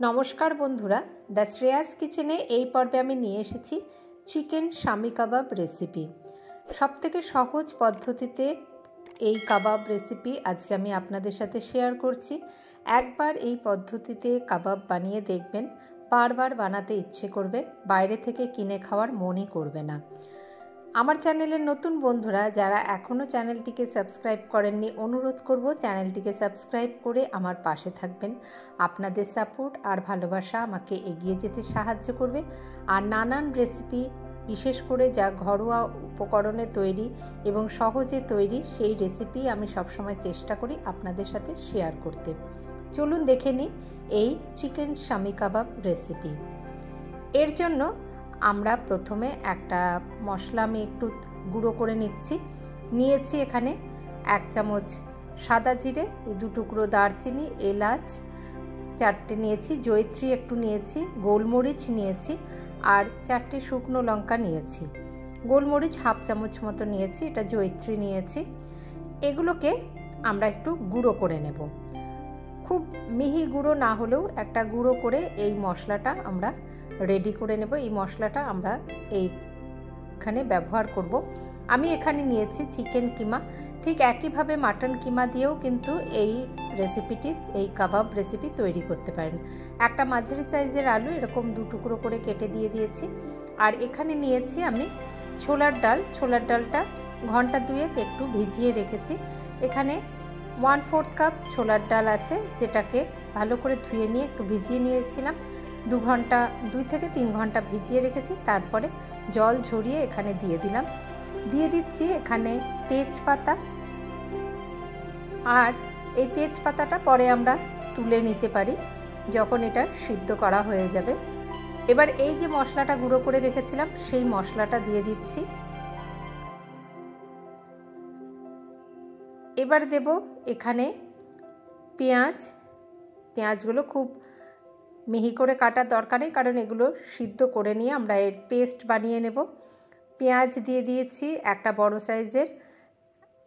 নমস্কার বন্ধুরা, দ্য শ্রেয়াস কিচেনে এই পর্বে আমি নিয়ে এসেছি চিকেন স্বামী কাবাব রেসিপি। সবথেকে সহজ পদ্ধতিতে এই কাবাব রেসিপি আজকে আমি আপনাদের সাথে শেয়ার করছি। একবার এই পদ্ধতিতে কাবাব বানিয়ে দেখবেন, বারবার বানাতে ইচ্ছে করবে, বাইরে থেকে কিনে খাওয়ার মনই করবে না। আমার চ্যানেলের নতুন বন্ধুরা, যারা এখনও চ্যানেলটিকে সাবস্ক্রাইব করেননি, অনুরোধ করব চ্যানেলটিকে সাবস্ক্রাইব করে আমার পাশে থাকবেন। আপনাদের সাপোর্ট আর ভালোবাসা আমাকে এগিয়ে যেতে সাহায্য করবে। আর নানান রেসিপি, বিশেষ করে যা ঘরোয়া উপকরণে তৈরি এবং সহজে তৈরি, সেই রেসিপি আমি সবসময় চেষ্টা করি আপনাদের সাথে শেয়ার করতে। চলুন দেখে নিই এই চিকেন স্বামী কাবাব রেসিপি। এর জন্য আমরা প্রথমে একটা মশলা আমি একটু গুঁড়ো করে নিচ্ছি। নিয়েছি এখানে এক চামচ সাদা জিরে দু টুকরো দারচিনি, এলাচ চারটে নিয়েছি, জয়ত্রী একটু নিয়েছি, গোলমরিচ নিয়েছি আর চারটে শুকনো লঙ্কা নিয়েছি। গোলমরিচ হাফ চামচ মতো নিয়েছি, এটা জয়ত্রী নিয়েছি। এগুলোকে আমরা একটু গুঁড়ো করে নেব। খুব মিহি গুঁড়ো না হলেও একটা গুঁড়ো করে এই মশলাটা আমরা রেডি করে নেব। এই মশলাটা আমরা এইখানে ব্যবহার করব। আমি এখানে নিয়েছি চিকেন কিমা। ঠিক একইভাবে মাটন কিমা দিয়েও কিন্তু এই রেসিপিটি এই কাবাব রেসিপি তৈরি করতে পারেন। একটা মাঝারি সাইজের আলু এরকম দু টুকরো করে কেটে দিয়ে দিয়েছি। আর এখানে নিয়েছি আমি ছোলার ডাল। ছোলার ডালটা ঘণ্টা দুয়েক একটু ভিজিয়ে রেখেছি। এখানে ওয়ান ফোর্থ কাপ ছোলার ডাল আছে, যেটাকে ভালো করে ধুয়ে নিয়ে একটু ভিজিয়ে নিয়েছিলাম। দু ঘণ্টা, দুই থেকে তিন ঘণ্টা ভিজিয়ে রেখেছি, তারপরে জল ঝরিয়ে এখানে দিয়ে দিলাম। দিয়ে দিচ্ছি এখানে তেজপাতা। আর এই তেজপাতাটা পরে আমরা তুলে নিতে পারি, যখন এটা সিদ্ধ করা হয়ে যাবে। এবার এই যে মশলাটা গুঁড়ো করে রেখেছিলাম, সেই মশলাটা দিয়ে দিচ্ছি। এবার দেব এখানে পেঁয়াজ। পেঁয়াজগুলো খুব মিহি করে কাটার দরকার নেই কারণ এগুলো সিদ্ধ করে নিয়ে আমরা এর পেস্ট বানিয়ে নেব। পেঁয়াজ দিয়ে দিয়েছি একটা বড় সাইজের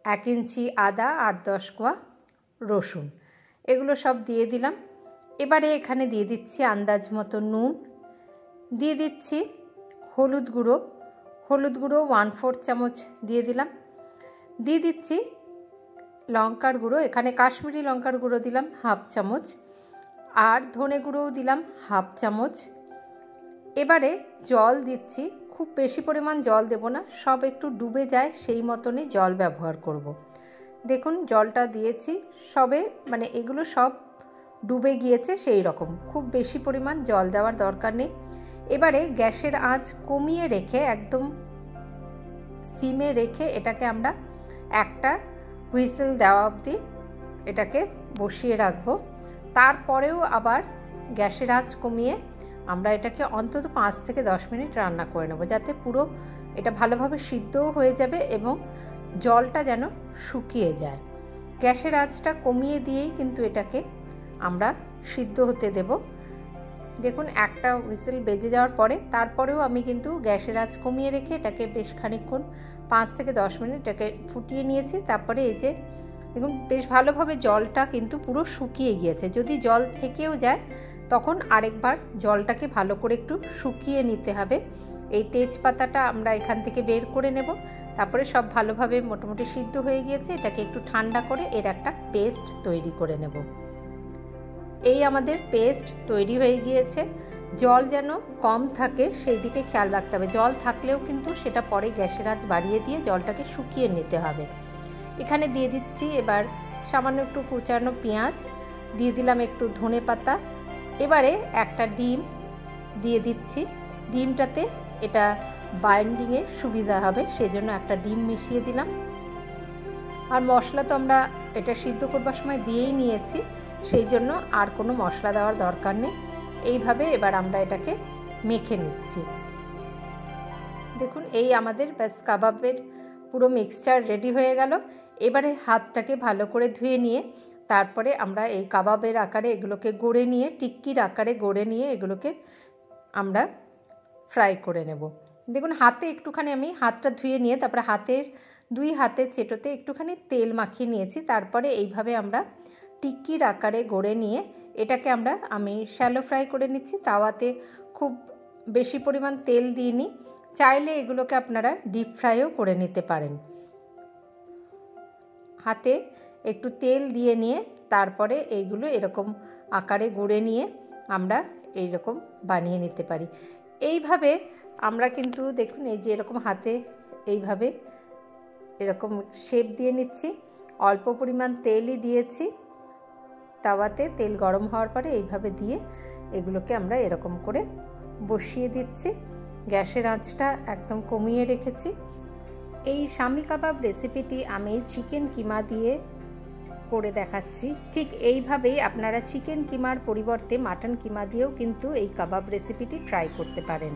এক ইঞ্চি আদা আর দশ কোয়া রসুন। এগুলো সব দিয়ে দিলাম। এবারে এখানে দিয়ে দিচ্ছি আন্দাজ মতো নুন। দিয়ে দিচ্ছি হলুদ গুঁড়ো। হলুদ গুঁড়ো ওয়ান ফোর্থ চামচ দিয়ে দিলাম। দিয়ে দিচ্ছি লঙ্কার গুঁড়ো। এখানে কাশ্মীরি লঙ্কার গুঁড়ো দিলাম হাফ চামচ। আর ধনে গুঁড়োও দিলাম হাফ চামচ। এবারে জল দিচ্ছি। খুব বেশি পরিমাণ জল দেব না, সব একটু ডুবে যায়, সেই মতনই জল ব্যবহার করব। দেখুন, জলটা দিয়েছি। সবে মানে এগুলো সব ডুবে গিয়েছে সেই রকম। খুব বেশি পরিমাণ জল দেওয়ার দরকার নেই। এবারে গ্যাসের আঁচ কমিয়ে রেখে, একদম সিমে রেখে এটাকে আমরা একটা হুইসেল দেওয়া অবধি এটাকে বসিয়ে রাখব। তারপরেও আবার গ্যাসের আঁচ কমিয়ে আমরা এটাকে অন্তত পাঁচ থেকে দশ মিনিট রান্না করে নেব, যাতে পুরো এটা ভালোভাবে সিদ্ধও হয়ে যাবে এবং জলটা যেন শুকিয়ে যায়। গ্যাসের আঁচটা কমিয়ে দিয়েই কিন্তু এটাকে আমরা সিদ্ধ হতে দেব। দেখুন, একটা হুইসেল বেজে যাওয়ার পরে তারপরেও আমি কিন্তু গ্যাসের আঁচ কমিয়ে রেখে এটাকে বেশ খানিকক্ষণ, পাঁচ থেকে দশ মিনিট এটাকে ফুটিয়ে নিয়েছি। তারপরে এই যে দেখুন, বেশ ভালোভাবে জলটা কিন্তু পুরো শুকিয়ে গিয়েছে। যদি জল থেকেও যায়, তখন আরেকবার জলটাকে ভালো করে একটু শুকিয়ে নিতে হবে। এই তেজপাতাটা আমরা এখান থেকে বের করে নেব। তারপরে সব ভালোভাবে মোটামুটি সিদ্ধ হয়ে গিয়েছে। এটাকে একটু ঠান্ডা করে এর একটা পেস্ট তৈরি করে নেব। এই আমাদের পেস্ট তৈরি হয়ে গিয়েছে। জল যেন কম থাকে, সেই দিকে খেয়াল রাখতে হবে। জল থাকলেও কিন্তু সেটা পরে গ্যাসের আঁচ বাড়িয়ে দিয়ে জলটাকে শুকিয়ে নিতে হবে। এখানে দিয়ে দিচ্ছি এবার সামান্য একটু কুচানো পেঁয়াজ, দিয়ে দিলাম একটু ধনে পাতা। এবারে একটা ডিম দিয়ে দিচ্ছি। ডিমটাতে এটা বাইন্ডিংয়ে সুবিধা হবে, সেজন্য একটা ডিম মিশিয়ে দিলাম। আর মশলা তো আমরা এটা সিদ্ধ করবার সময় দিয়েই নিয়েছি, সেই জন্য আর কোনো মশলা দেওয়ার দরকার নেই। এইভাবে এবার আমরা এটাকে মেখে নিচ্ছি। দেখুন, এই আমাদের ব্যাস কাবাবের পুরো মিক্সচার রেডি হয়ে গেল। এবারে হাতটাকে ভালো করে ধুয়ে নিয়ে, তারপরে আমরা এই কাবাবের আকারে এগুলোকে গড়ে নিয়ে, টিক্কির আকারে গড়ে নিয়ে এগুলোকে আমরা ফ্রাই করে নেব। দেখুন, হাতে একটুখানি আমি হাতটা ধুয়ে নিয়ে, তারপরে হাতের দুই হাতের চেটোতে একটুখানি তেল মাখিয়ে নিয়েছি। তারপরে এইভাবে আমরা টিক্কির আকারে গড়ে নিয়ে এটাকে আমরা, আমি শ্যালো ফ্রাই করে নিচ্ছি। তাওয়াতে খুব বেশি পরিমাণ তেল দিইনি। চাইলে এগুলোকে আপনারা ডিপ ফ্রাইও করে নিতে পারেন। হাতে একটু তেল দিয়ে নিয়ে তারপরে এইগুলো এরকম আকারে গুঁড়ে নিয়ে আমরা এইরকম বানিয়ে নিতে পারি। এইভাবে আমরা কিন্তু দেখুন এই যে এরকম হাতে এইভাবে এরকম শেপ দিয়ে নিচ্ছি। অল্প পরিমাণ তেলই দিয়েছি। তাওয়াতে তেল গরম হওয়ার পরে এইভাবে দিয়ে এগুলোকে আমরা এরকম করে বসিয়ে দিচ্ছি। গ্যাসের আঁচটা একদম কমিয়ে রেখেছি। এই স্বামী কাবাব রেসিপিটি আমি চিকেন কিমা দিয়ে করে দেখাচ্ছি। ঠিক এইভাবেই আপনারা চিকেন কিমার পরিবর্তে মাটন কিমা দিয়েও কিন্তু এই কাবাব রেসিপিটি ট্রাই করতে পারেন।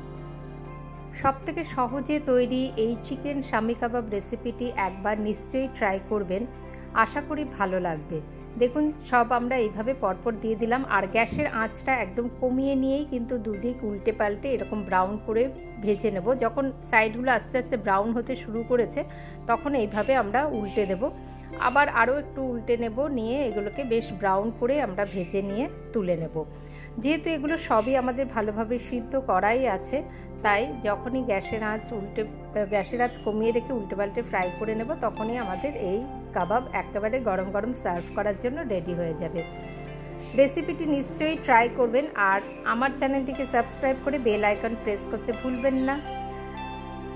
সবথেকে সহজে তৈরি এই চিকেন স্বামী কাবাব রেসিপিটি একবার নিশ্চয়ই ট্রাই করবেন। আশা করি ভালো লাগবে। দেখুন, সব আমরা এইভাবে পরপর দিয়ে দিলাম। আর গ্যাসের আঁচটা একদম কমিয়ে নিয়েই কিন্তু দুদিক উল্টে পাল্টে এরকম ব্রাউন করে ভেজে নেব। যখন সাইডগুলো আস্তে আস্তে ব্রাউন হতে শুরু করেছে, তখন এইভাবে আমরা উল্টে দেব। আবার আরও একটু উল্টে নেব, নিয়ে এগুলোকে বেশ ব্রাউন করে আমরা ভেজে নিয়ে তুলে নেব। যেহেতু এগুলো সবই আমাদের ভালোভাবে সিদ্ধ করাই আছে, তাই যখনই গ্যাসের আঁচ উল্টে, গ্যাসের আঁচ কমিয়ে রেখে উল্টে পাল্টে ফ্রাই করে নেব, তখনই আমাদের এই কাবাব একেবারে গরম গরম সার্ভ করার জন্য রেডি হয়ে যাবে। রেসিপিটি নিশ্চয়ই ট্রাই করবেন আর আমার চ্যানেলটিকে সাবস্ক্রাইব করে বেল আইকন প্রেস করতে ভুলবেন না।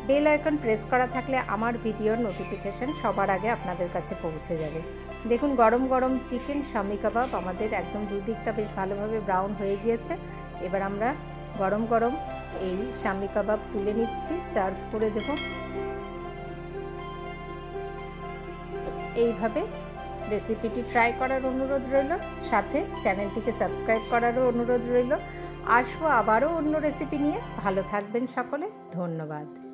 বেল আইকন প্রেস করা থাকলে আমার ভিডিওর নোটিফিকেশান সবার আগে আপনাদের কাছে পৌঁছে যাবে। দেখুন, গরম গরম চিকেন শামি কাবাব আমাদের একদম দুদিকটা বেশ ভালোভাবে ব্রাউন হয়ে গিয়েছে। এবার আমরা গরম গরম এই শামি কাবাব তুলে নিচ্ছি, সার্ভ করে দেব। এইভাবে রেসিপিটি ট্রাই করার অনুরোধ রইল। সাথে চ্যানেলটিকে সাবস্ক্রাইব করারও অনুরোধ রইল। আসব আবারও অন্য রেসিপি নিয়ে। ভালো থাকবেন সকলে। ধন্যবাদ।